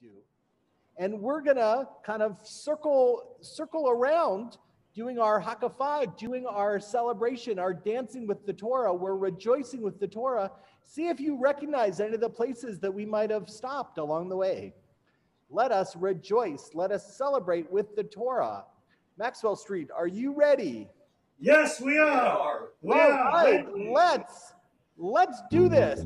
do. And we're gonna kind of circle circle around doing our hakafah, doing our celebration, our dancing with the Torah. We're rejoicing with the Torah. See if you recognize any of the places that we might have stopped along the way. Let us rejoice. Let us celebrate with the Torah. Maxwell Street, are you ready? Yes, we are. We All are. right, let's let's do this.